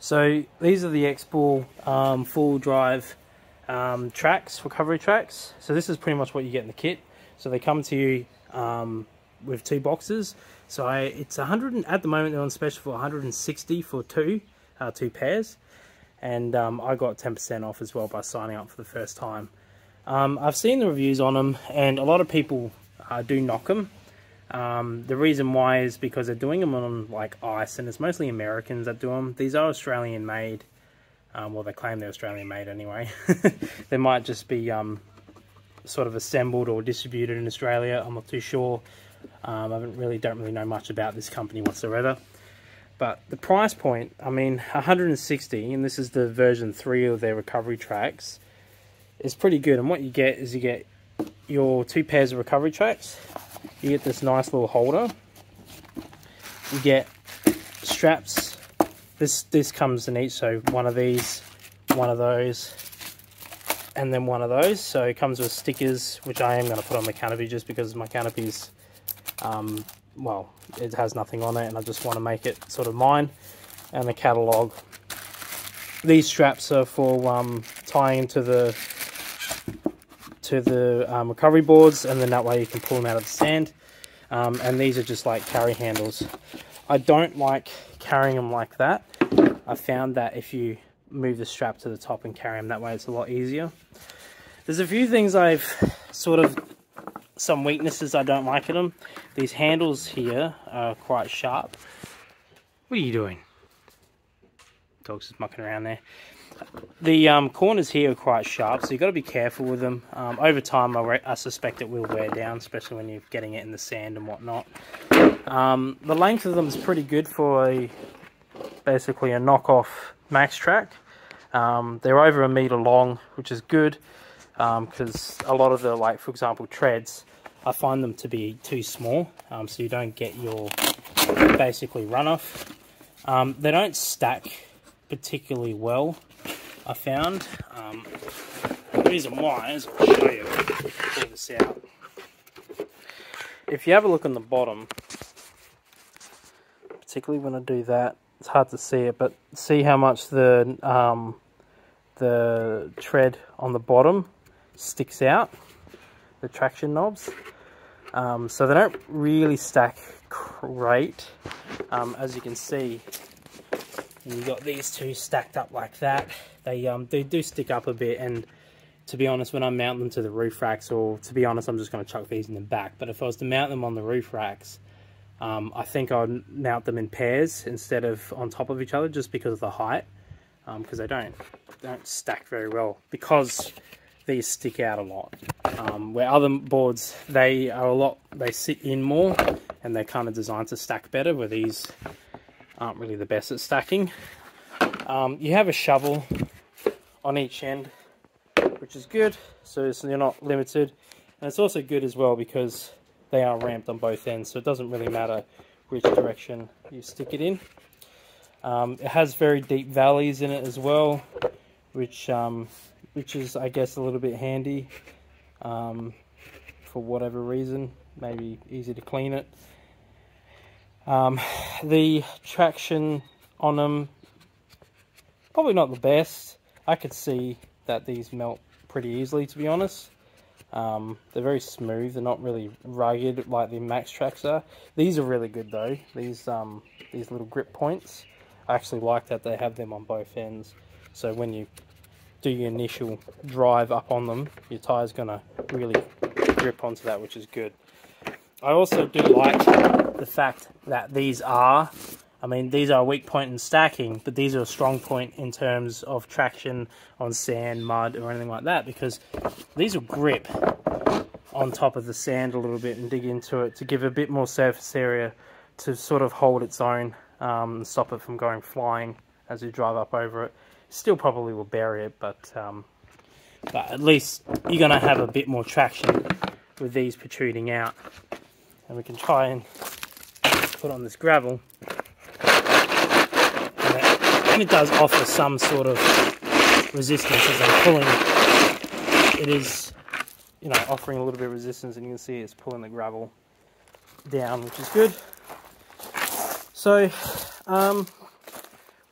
So these are the X-Bull um, full drive um, tracks, recovery tracks. So this is pretty much what you get in the kit. So they come to you um, with two boxes. So I, it's 100 at the moment they're on special for 160 for two, uh, two pairs, and um, I got 10% off as well by signing up for the first time. Um, I've seen the reviews on them, and a lot of people uh, do knock them. Um, the reason why is because they're doing them on like ice, and it's mostly Americans that do them. These are Australian made. Um, well, they claim they're Australian made anyway. they might just be um, sort of assembled or distributed in Australia. I'm not too sure. Um, I really don't really know much about this company whatsoever. But the price point, I mean, 160, and this is the version 3 of their recovery tracks, is pretty good. And what you get is you get your two pairs of recovery tracks. You get this nice little holder. You get straps. This this comes in each, so one of these, one of those, and then one of those. So it comes with stickers, which I am going to put on the canopy just because my canopy's, um, well, it has nothing on it, and I just want to make it sort of mine. And the catalogue. These straps are for um, tying into the to the um, recovery boards and then that way you can pull them out of the sand. Um, and these are just like carry handles. I don't like carrying them like that. I found that if you move the strap to the top and carry them that way it's a lot easier. There's a few things I've sort of some weaknesses I don't like in them these handles here are quite sharp. What are you doing? Dog's just mucking around there the um, corners here are quite sharp, so you've got to be careful with them. Um, over time, I, I, suspect it will wear down, especially when you're getting it in the sand and whatnot. Um, the length of them is pretty good for a basically a knockoff Maxtrax. Um, they're over a meter long, which is good because um, a lot of the, like for example, TREDs, I find them to be too small, um, so you don't get your basically runoff. they don't stack particularly well. I found. Um, the reason why is I'll show you. Pull this out. If you have a look on the bottom, particularly when I do that, it's hard to see it, but see how much the um, the tread on the bottom sticks out, the traction knobs. Um, so they don't really stack great. Um, as you can see, you've got these two stacked up like that. They um they do stick up a bit and to be honest when I mount them to the roof racks or to be honest I'm just going to chuck these in the back but if I was to mount them on the roof racks um, I think I'd mount them in pairs instead of on top of each other just because of the height because um, they don't don't stack very well because these stick out a lot. Um, where other boards they are a lot they sit in more and they're kind of designed to stack better where these aren't really the best at stacking um, you have a shovel on each end, which is good, so you're not limited. And it's also good as well because they are ramped on both ends, so it doesn't really matter which direction you stick it in. Um, it has very deep valleys in it as well, which um, which is, I guess, a little bit handy um, for whatever reason. Maybe easy to clean it. Um, the traction on them, probably not the best. I could see that these melt pretty easily, to be honest. Um, they're very smooth. They're not really rugged like the Maxtrax are. These are really good though. These um, these little grip points. I actually like that they have them on both ends. So when you do your initial drive up on them, your tire's gonna really grip onto that, which is good. I also do like the fact that these are I mean, these are a weak point in stacking, but these are a strong point in terms of traction on sand, mud, or anything like that, because these will grip on top of the sand a little bit and dig into it to give a bit more surface area to sort of hold its own um, and stop it from going flying as you drive up over it. Still probably will bury it, but, um, but at least you're going to have a bit more traction with these protruding out. And we can try and put on this gravel and it does offer some sort of resistance as I'm pulling it is you know offering a little bit of resistance and you can see it's pulling the gravel down which is good so um,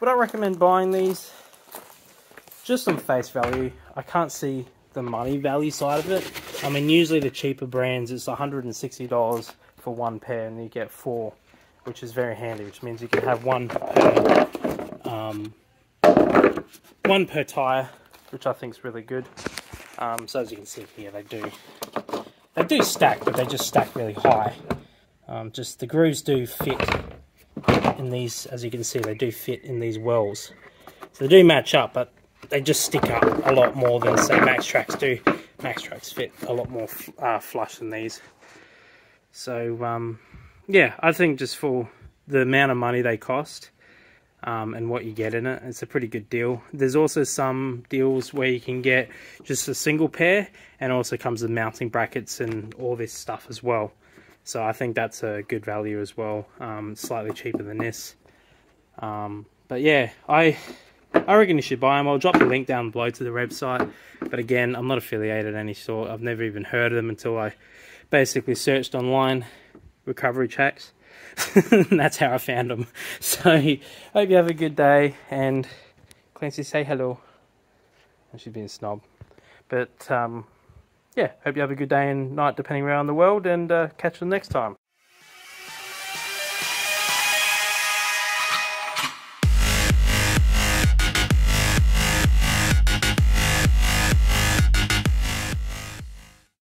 would I recommend buying these? Just on face value, I can't see the money value side of it. I mean, usually the cheaper brands, it's $160 for one pair and you get four, which is very handy, which means you can have one per, um, one per tire, which I think is really good. Um, so as you can see here, they do they do stack, but they just stack really high. Um, just the grooves do fit in these, as you can see, they do fit in these wells. So they do match up, but they just stick up a lot more than say Maxtrax do. Maxtrax fit a lot more uh, flush than these. So um, yeah, I think just for the amount of money they cost um, and what you get in it, it's a pretty good deal. There's also some deals where you can get just a single pair and also comes with mounting brackets and all this stuff as well. So I think that's a good value as well, um, slightly cheaper than this. Um, but yeah, I I reckon you should buy them. I'll drop the link down below to the website. But again, I'm not affiliated any sort. I've never even heard of them until I basically searched online recovery tracks. that's how I found them. So, hope you have a good day. And Clancy, say hello. And she's being a snob. But, um, yeah, hope you have a good day and night depending around the world. And uh, catch you next time.